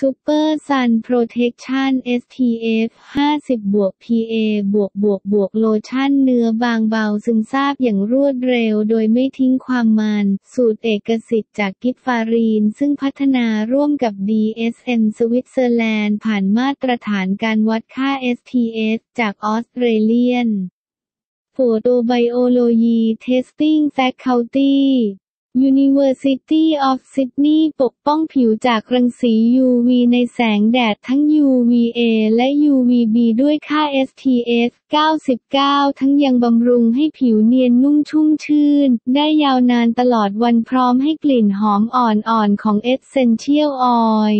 Super Sun Protection SPF 50 บวก PA บวกบวกบวกโลชั่นเนื้อบางเบาซึมซาบอย่างรวดเร็วโดยไม่ทิ้งความมัน สูตรเอกสิทธิ์จากกิฟฟารีน ซึ่งพัฒนาร่วมกับ DSM สวิตเซอร์แลนด์ผ่านมาตรฐานการวัดค่า SPF จาก Australian Photobiology Testing Facility University of Sydney ปกป้องผิวจากรังสี UV ในแสงแดดทั้ง UVA และ UVB ด้วยค่า SPF 99 ทั้งยังบำรุงให้ผิวเนียนนุ่มชุ่มชื่น ได้ยาวนานตลอดวันพร้อมให้กลิ่นหอมอ่อนๆของ Essential Oil